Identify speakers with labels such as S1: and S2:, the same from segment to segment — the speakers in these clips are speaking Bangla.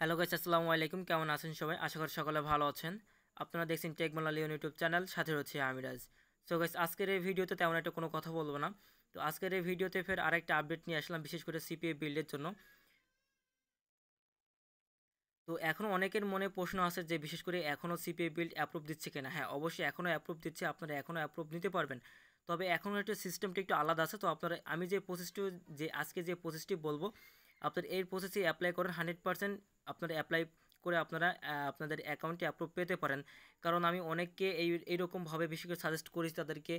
S1: হ্যালো গাইস, আসসালামু আলাইকুম। কেমন আছেন সবাই? আশা করি সকলে ভালো আছেন। আপনারা দেখছেন টেক লিওন ইউটিউব চ্যানেল, সাথে রয়েছে আমিরাজ সো গাইস আজকের এই ভিডিওতে তেমন একটা কোনো কথা বলব না। তো আজকের এই ভিডিওতে ফের আরেকটা আপডেট নিয়ে আসলাম, বিশেষ করে সিপিএ বিল্ডের জন্য। তো এখনও অনেকের মনে প্রশ্ন আছে যে, বিশেষ করে এখনও সিপিএ বিল্ড অ্যাপ্রুভ দিচ্ছে কিনা? হ্যাঁ অবশ্যই এখনও অ্যাপ্রুভ দিচ্ছে, আপনারা এখনও অ্যাপ্রুভ নিতে পারবেন। তবে এখনও একটা সিস্টেমটা একটু আলাদা আছে। তো আপনারা, আমি যে প্রসেসটি যে, আজকে যে প্রসেসটি বলব আপনার এই প্রসেসে অ্যাপ্লাই করেন হান্ড্রেড পারসেন্ট আপনারা অ্যাপ্লাই করে আপনারা আপনাদের অ্যাকাউন্টে অ্যাপ্রুভ পেতে পারেন। কারণ আমি অনেককে এই, এইরকমভাবে বেশি করে সাজেস্ট করি তাদেরকে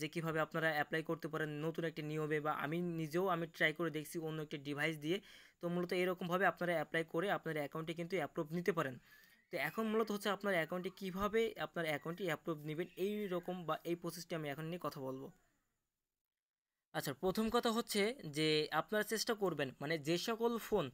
S1: যে কীভাবে আপনারা অ্যাপ্লাই করতে পারেন নতুন একটি নিয়মে বা আমি নিজেও আমি ট্রাই করে দেখছি অন্য একটি ডিভাইস দিয়ে। তো মূলত এরকমভাবে আপনারা অ্যাপ্লাই করে আপনার অ্যাকাউন্টে কিন্তু অ্যাপ্রুভ নিতে পারেন। তো এখন মূলত হচ্ছে আপনার অ্যাকাউন্টে কীভাবে আপনার অ্যাকাউন্টে অ্যাপ্রুভ নেবেন এই রকম বা এই প্রসেসটি আমি এখন নিয়ে কথা বলব। আচ্ছা প্রথম কথা হচ্ছে যে আপনারা চেষ্টা করবেন মানে যে সকল ফোন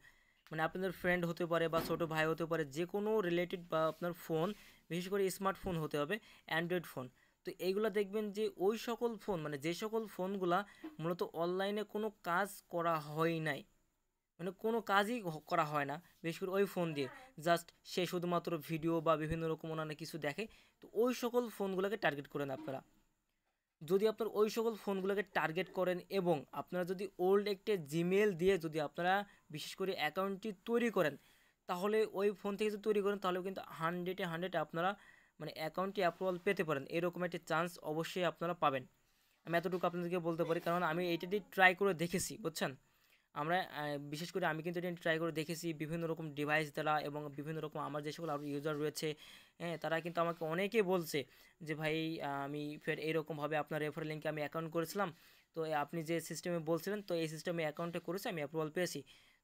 S1: মানে আপনাদের ফ্রেন্ড হতে পারে বা ছোটো ভাই হতে পারে, যে কোনো রিলেটেড বা আপনার ফোন বিশেষ করে স্মার্টফোন হতে হবে অ্যান্ড্রয়েড ফোন তো এইগুলো দেখবেন যে ওই সকল ফোন মানে যে সকল ফোনগুলা মূলত অনলাইনে কোনো কাজ করা হয় নাই। মানে কোনো কাজই করা হয় না, বিশেষ করে ওই ফোন দিয়ে। জাস্ট সে শুধুমাত্র ভিডিও বা বিভিন্ন রকম অন্যান্য কিছু দেখে, তো ওই সকল ফোনগুলোকে টার্গেট করেন আপনারা। যদি আপনার ওই সকল ফোনগুলোকে টার্গেট করেন এবং আপনারা যদি ওল্ড একটি জিমেল দিয়ে যদি আপনারা বিশেষ করে অ্যাকাউন্টটি তৈরি করেন, তাহলে ওই ফোন থেকে যদি তৈরি করেন, তাহলেও কিন্তু হান্ড্রেডে হান্ড্রেড আপনারা মানে অ্যাকাউন্টটি অ্যাপ্রুভাল পেতে পারেন। এরকম একটি চান্স অবশ্যই আপনারা পাবেন। আমি এতটুকু আপনাদেরকে বলতে পারি, কারণ আমি এইটা দিয়ে ট্রাই করে দেখেছি, বুঝছেন? আমরা বিশেষ করে আমি কিন্তু এটা ট্রাই করে দেখেছি বিভিন্ন রকম ডিভাইস দ্বারা এবং বিভিন্ন রকম আমার যে সকল ইউজার রয়েছে হ্যাঁ তারা কিন্তু আমাকে অনেকে বলছে যে, ভাই, আমি ফের এইরকমভাবে আপনার রেফার লিঙ্কে আমি অ্যাকাউন্ট করেছিলাম। তো আপনি যে সিস্টেমে বলছিলেন, তো এই সিস্টেমে অ্যাকাউন্টে করেছি, আমি অ্যাপ্রুভাল পেয়েছি।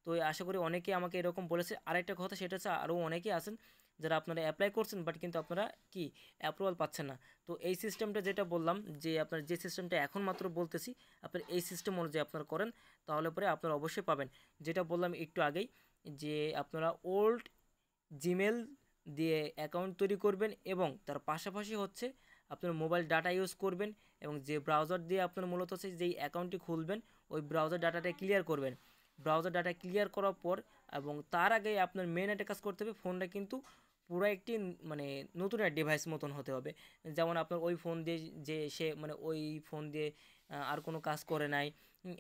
S1: তো আশা করি অনেকে আমাকে এরকম বলেছে। আরেকটা কথা, সেটা হচ্ছে আরও অনেকে আছেন যারা আপনারা অ্যাপ্লাই করছেন বাট কিন্তু আপনারা কি অ্যাপ্রুভাল পাচ্ছেন না। তো এই সিস্টেমটা যেটা বললাম, যে আপনার যে সিস্টেমটা এখন মাত্র বলতেছি, আপনার এই সিস্টেম অনুযায়ী আপনারা করেন, তাহলে পরে আপনারা অবশ্যই পাবেন। যেটা বললাম একটু আগেই, যে আপনারা ওল্ড জিমেল দিয়ে অ্যাকাউন্ট তৈরি করবেন এবং তার পাশাপাশি হচ্ছে আপনার মোবাইল ডাটা ইউজ করবেন এবং যে ব্রাউজার দিয়ে আপনার মূলত হচ্ছে যেই অ্যাকাউন্টটি খুলবেন, ওই ব্রাউজার ডাটাটা ক্লিয়ার করবেন। ব্রাউজার ডাটা ক্লিয়ার করার পর এবং তার আগে আপনার মেন একটা কাজ করতে হবে ফোনটা কিন্তু পুরো একটি মানে নতুন একটা ডিভাইস মতন হতে হবে। যেমন আপনার ওই ফোন দিয়ে যে সে মানে ওই ফোন দিয়ে আর কোনো কাজ করে নাই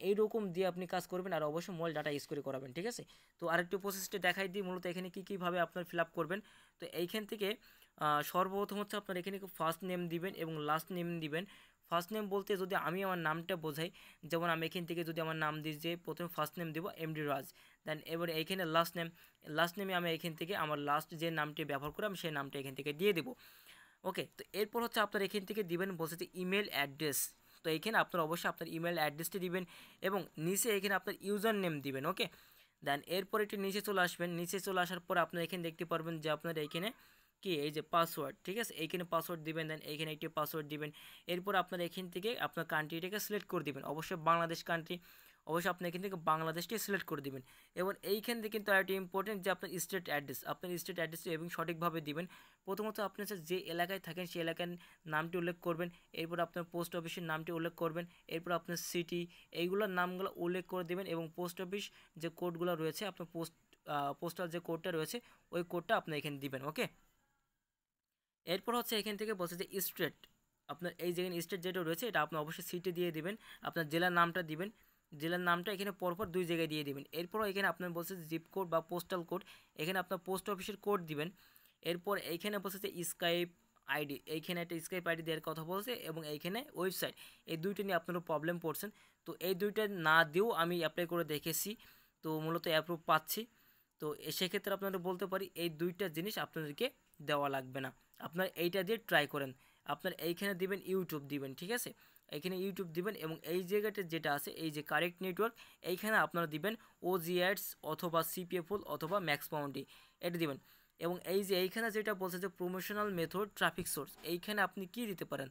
S1: এইরকম দিয়ে আপনি কাজ করবেন আর অবশ্যই মোবাইল ডাটা ইউজ করে করাবেন, ঠিক আছে? তো আরেকটি প্রসেসটি দেখাই দিই, মূলত এখানে কী, কীভাবে আপনার ফিল করবেন। তো এইখান থেকে সর্বপ্রথম হচ্ছে আপনার এখানে ফার্স্ট নেম দিবেন এবং লাস্ট নেম দিবেন। ফার্স্ট নেম বলতে যদি আমি আমার নামটা বোঝাই, যেমন আমি এখান থেকে যদি আমার নাম দিই যে প্রথমে ফার্স্ট নেম দেবো এমডি রাজ। দেন এবার এইখানে লাস্ট নেম লাস্ট নেমে আমি এখান থেকে আমার লাস্ট যে নামটি ব্যবহার করে আমি সেই নামটা এখান থেকে দিয়ে দেবো। ওকে তো এরপর হচ্ছে আপনার এখান থেকে দিবেন বলছে যে ইমেল অ্যাড্রেস তো এখানে আপনার অবশ্যই আপনার ইমেল অ্যাড্রেসটি দিবেন এবং নিচে এখানে আপনার ইউজার নেম দিবেন ওকে দেন এরপর এটি নিচে চলে আসবেন। নিচে চলে আসার পর আপনার এখানে দেখতে পারবেন যে আপনার এখানে কি? এই যে পাসওয়ার্ড ঠিক আছে? এইখানে পাসওয়ার্ড দিবেন দেন এইখানে একটি পাসওয়ার্ড দিবেন। এরপর আপনার এখান থেকে আপনার কান্ট্রিটাকে সিলেক্ট করে দিবেন। অবশ্যই বাংলাদেশ কান্ট্রি অবশ্যই আপনি এখান থেকে বাংলাদেশটি সিলেক্ট করে দিবেন। এবং এইখান থেকে কিন্তু আরেকটি ইম্পর্টেন্ট যে আপনার স্টেট অ্যাড্রেস আপনার স্টেট অ্যাড্রেসটি এবং সঠিকভাবে দিবেন। প্রথমত আপনি যে এলাকায় থাকেন, সেই এলাকার নামটি উল্লেখ করবেন। এরপর আপনার পোস্ট অফিসের নামটি উল্লেখ করবেন। এরপর আপনার সিটি এইগুলোর নামগুলো উল্লেখ করে দেবেন এবং পোস্ট অফিস যে কোডগুলো রয়েছে, আপনার পোস্ট পোস্টাল যে কোডটা রয়েছে, ওই কোডটা আপনি এখানে দিবেন ওকে এরপর হচ্ছে এখান থেকে বলছে যে স্টেট, আপনার এই যেখানে স্টেট যেটা রয়েছে, এটা আপনি অবশ্যই সিটি দিয়ে দিবেন, আপনার জেলার নামটা দিবেন, জেলার নামটা এখানে পরপর দুই জায়গায় দিয়ে দিবেন। এরপর এখানে আপনার বলছে জিপ কোড বা পোস্টাল কোড এখানে আপনার পোস্ট অফিসের কোড দিবেন। এরপর এইখানে বলছে স্কাইপ আইডি এইখানে একটা স্কাইপ আইডি দেওয়ার কথা বলছে এবং এইখানে ওয়েবসাইট এই দুইটা নিয়ে আপনারা প্রবলেম পড়ছেন তো এই দুইটা না দিয়েও আমি অ্যাপ্লাই করে দেখেছি, তো মূলত অ্যাপ্রুভ পাচ্ছি। তো সেক্ষেত্রে আপনারা বলতে পারি, এই দুইটা জিনিস আপনাদেরকে দেওয়া লাগবে না। আপনার এইটা দিয়ে ট্রাই করেন। আপনার এইখানে দিবেন ইউটিউব দিবেন, ঠিক আছে? এখানে ইউটিউব দিবেন এবং এই জায়গাটা যেটা আছে, এই যে কারেক্ট নেটওয়ার্ক এইখানে আপনারা দিবেন ওজিঅ্যাডস অথবা সিপিএফুল অথবা ম্যাক্স পাউন্ডি এটা দিবেন। এবং এই যে এইখানে যেটা বলছে যে প্রমোশনাল মেথড ট্রাফিক সোর্স এইখানে আপনি কি দিতে পারেন?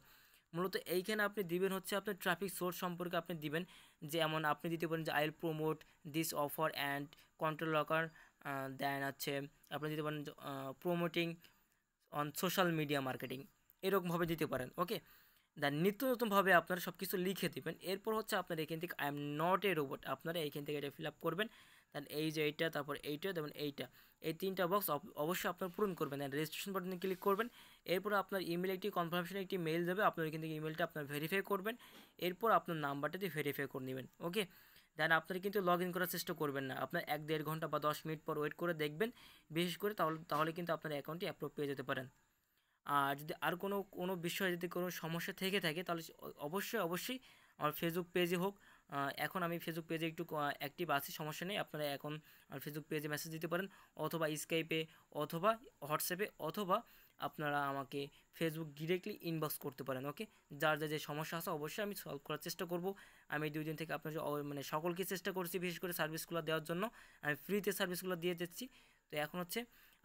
S1: মূলত এইখানে আপনি দিবেন হচ্ছে আপনার ট্রাফিক সোর্স সম্পর্কে আপনি দিবেন, যেমন আপনি দিতে পারেন যে I will promote this offer and control locker দেন আছে আপনি দিতে পারেন promoting on social media marketing এরকমভাবে দিতে পারেন ওকে দেন নিত্য নতুনভাবে আপনারা সব কিছু লিখে দেবেন। এরপর হচ্ছে আপনার এখান থেকে I am not a robot আপনারা এইখান থেকে এটা ফিল আপ করবেন। দেন এই যে এইটা, তারপর এইটা দেবেন এইটা। এই তিনটা বক্স অবশ্যই আপনার পূরণ করবেন। দেন রেজিস্ট্রেশন বাটনে ক্লিক করবেন। এরপর আপনার ইমেল একটি কনফার্মেশন একটি মেল দেবে। আপনার এখান থেকে ইমেলটা আপনার ভেরিফাই করবেন। এরপর আপনার নাম্বারটা দিয়ে ভেরিফাই করে নেবেন ওকে দেন আপনারা কিন্তু লগ ইন করার চেষ্টা করবেন না। আপনার এক, দেড় ঘণ্টা বা দশ মিনিট পর ওয়েট করে দেখবেন। বিশেষ করে তাহলে তাহলে কিন্তু আপনার অ্যাকাউন্টটি অ্যাপ্রুভ পেয়ে যেতে পারেন। আর যদি আর কোনো কোনো বিষয়ে যদি কোনো সমস্যা থেকে থাকে, তাহলে অবশ্যই অবশ্যই আমার ফেসবুক পেজে হোক। এখন আমি ফেসবুক পেজে একটু অ্যাক্টিভ আছি, সমস্যা নেই। আপনারা এখন ফেসবুক পেজে মেসেজ দিতে পারেন। অথবা স্কাইপে অথবা হোয়াটসঅ্যাপে অথবা আপনারা আমাকে ফেসবুক ডিরেক্টলি ইনবক্স করতে পারেন ওকে যার যা, যে সমস্যা আছে অবশ্যই আমি সলভ করার চেষ্টা করব। আমি দুই দিন থেকে আপনার মানে সকলকে চেষ্টা করছি বিশেষ করে সার্ভিসগুলো দেওয়ার জন্য। আমি ফ্রিতে সার্ভিসগুলো দিয়ে যাচ্ছি তো এখন হচ্ছে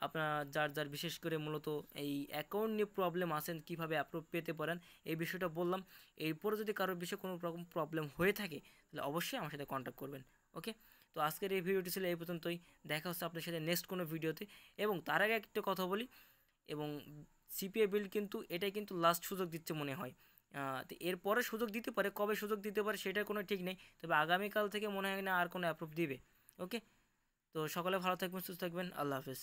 S1: আপনার যার যার বিশেষ করে মূলত এই অ্যাকাউন্ট নিয়ে প্রবলেম আসেন কীভাবে অ্যাপ্রুভ পেতে পারেন, এই বিষয়টা বললাম। এরপরে যদি কারোর বিষয়ে কোনো রকম প্রবলেম হয়ে থাকে, তাহলে অবশ্যই আমার সাথে কন্ট্যাক্ট করবেন ওকে তো আজকের এই ভিডিওটি ছিল এই পর্যন্তই। দেখা হচ্ছে আপনার সাথে নেক্সট কোনো ভিডিওতে এবং তার আগে একটা কথা বলি এবং সিপিএ বিল কিন্তু এটাই কিন্তু লাস্ট সুযোগ দিচ্ছে মনে হয়। তো এরপরে সুযোগ দিতে পারে, কবে সুযোগ দিতে পারে সেটা কোনো ঠিক নেই, তবে আগামীকাল থেকে মনে হয় না আর কোনো অ্যাপ্রুভ দিবে। ওকে তো সকলে ভালো থাকবেন, সুস্থ থাকবেন, আল্লাহ হাফেজ।